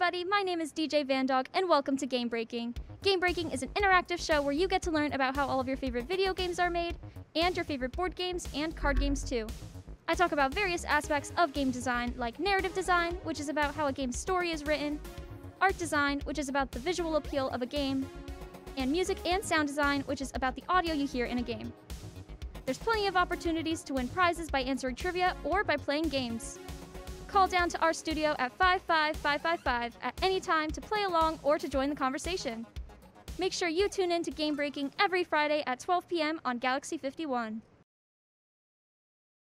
everybody. My name is DJ Vandog, and welcome to Game Breaking. Game Breaking is an interactive show where you get to learn about how all of your favorite video games are made, and your favorite board games and card games too. I talk about various aspects of game design, like narrative design, which is about how a game's story is written, art design, which is about the visual appeal of a game, and music and sound design, which is about the audio you hear in a game. There's plenty of opportunities to win prizes by answering trivia or by playing games. Call down to our studio at 55555 at any time to play along or to join the conversation. Make sure you tune in to Game Breaking every Friday at 12 p.m. on Galaxy 51.